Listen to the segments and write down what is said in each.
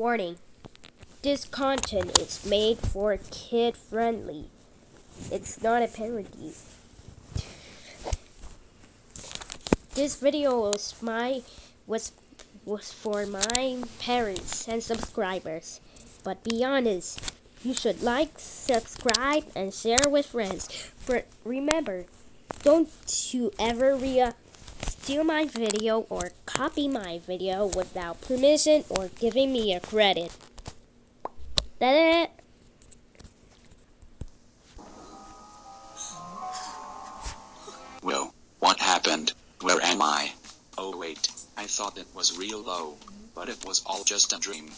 Warning. This content is made for kid friendly. It's not a parody. This video was my was was for my parents and subscribers. But be honest, you should like, subscribe, and share with friends. But remember, don't you ever re steal my video or copy my video without permission or giving me a credit. That it? Well, what happened? Where am I? Oh wait, I thought it was real low. But it was all just a dream.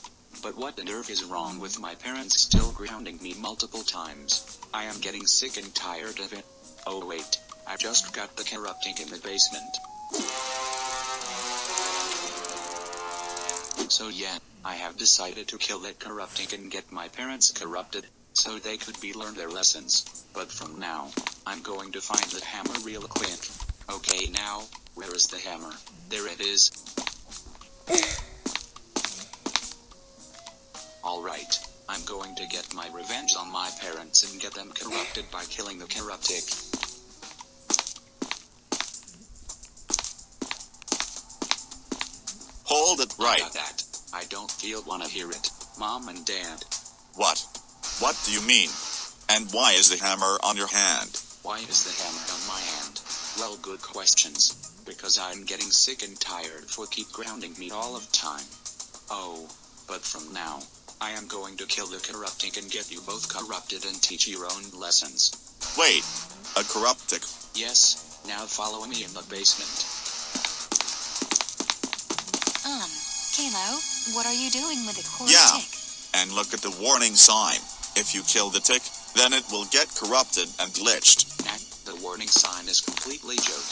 But what the nerve is wrong with my parents still grounding me multiple times? I am getting sick and tired of it. Oh wait, I just got the corrupt tick in the basement. So yeah, I have decided to kill that corrupt tick and get my parents corrupted, so they could be learn their lessons. But from now, I'm going to find the hammer real quick. Okay now, where is the hammer? There it is. Alright, I'm going to get my revenge on my parents and get them corrupted by killing the corrupt tick. Hold it right. That. I don't feel wanna hear it, mom and dad. What? What do you mean? And why is the hammer on your hand? Why is the hammer on my hand? Well, good questions. Because I'm getting sick and tired for keep grounding me all of time. Oh, but from now, I am going to kill the corrupt tick and get you both corrupted and teach your own lessons. Wait, a corrupt tick. Yes, now follow me in the basement. Caillou, what are you doing with the core Yeah. tick? And look at the warning sign. If you kill the tick, then it will get corrupted and glitched. Nah, the warning sign is completely joke.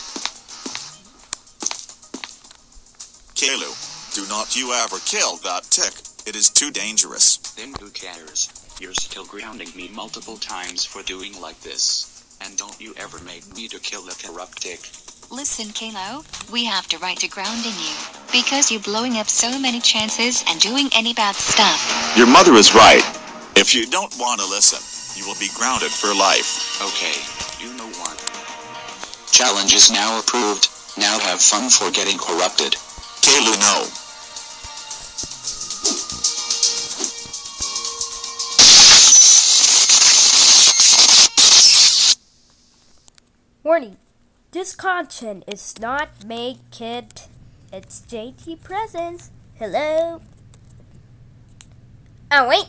Caillou, do not you ever kill that tick. It is too dangerous. Then who cares? You're still grounding me multiple times for doing like this. And don't you ever make me to kill the tick. Listen, Caillou, we have to right to grounding you. Because you're blowing up so many chances and doing any bad stuff. Your mother is right. If you don't want to listen, you will be grounded for life. Okay, you know what? Challenge is now approved. Now have fun for getting corrupted. Caillou, no. Warning. This content is not made kid. It's JT Presents. Hello. Oh wait.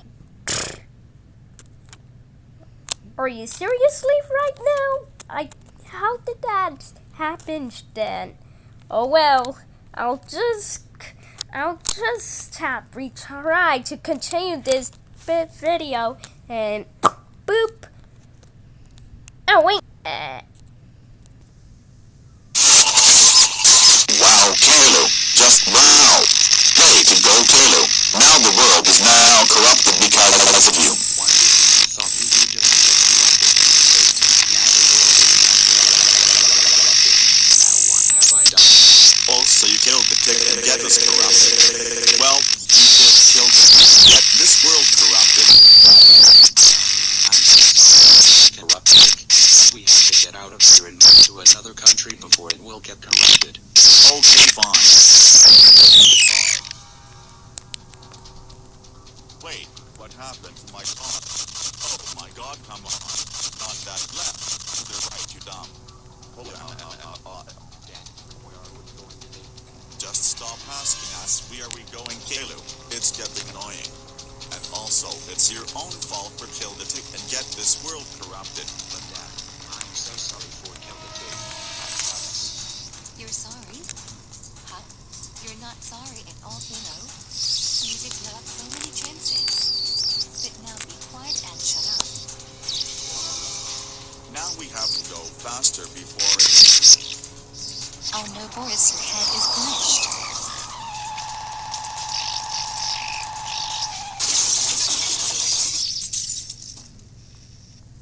Are you seriously right now? I how did that happen then? Oh well, I'll just I'll just tap retry to continue this video and boop. Oh wait. Uh, Wow, Caillou. Just wow. Way to go, Caillou. Now the world is now corrupted because of you. Now. Now? Also, you killed the tick and get us corrupted. Well, you just killed it. Get this world corrupted. I'm so sorry, corrupted. We have to to another country before it will get corrupted. Okay, fine. Wait, what happened to my car? Oh my god, come on. Not that left. To the right, you dumb. Hold on. Uh, uh, Just stop asking us where are we going, Caillou. It's getting annoying. And also, it's your own fault for kill the tick and get this world corrupted. Not sorry at all, You did blow up so many chances. But now be quiet and shut up. Now we have to go faster before it... Oh no, Boris, your head is glitched.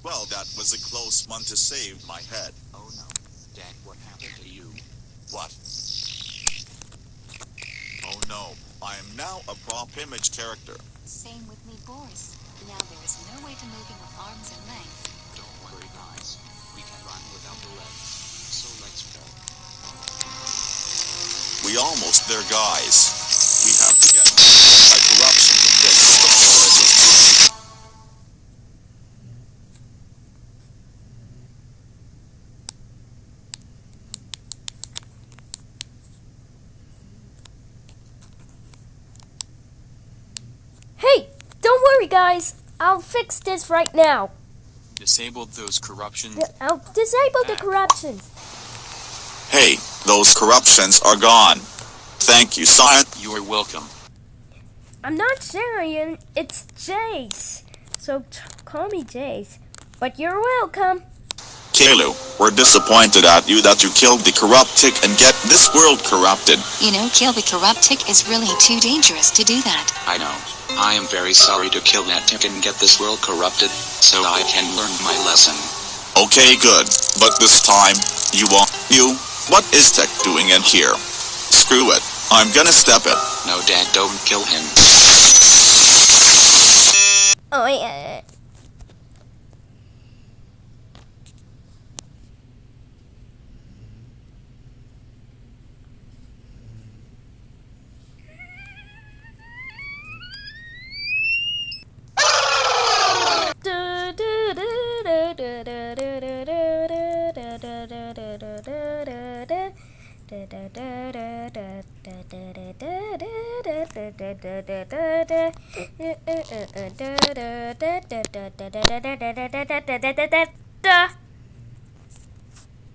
Well, that was a close one to save my head. Oh no. Dad, what happened to you? What? No, I am now a prop image character. Same with me, Boris. Now there is no way to moving with arms and legs. Don't worry, guys. We can run without the legs. So let's go. We almost there, guys. We have to get by corruption don't worry, guys. I'll fix this right now. Disabled those corruptions. I'll disable the corruption. Hey, those corruptions are gone. Thank you, science. You are welcome. I'm not Sarian, it's Jace. So t- call me Jace. But you're welcome. Caillou, we're disappointed at you that you killed the corrupt tick and get this world corrupted. You know, kill the corrupt tick is really too dangerous to do that. I know. I am very sorry to kill that tick and get this world corrupted, so I can learn my lesson. Okay, good. But this time, you won't. You? What is Tech doing in here? Screw it. I'm gonna step it. No, Dad, don't kill him. Oh, yeah.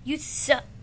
You suck.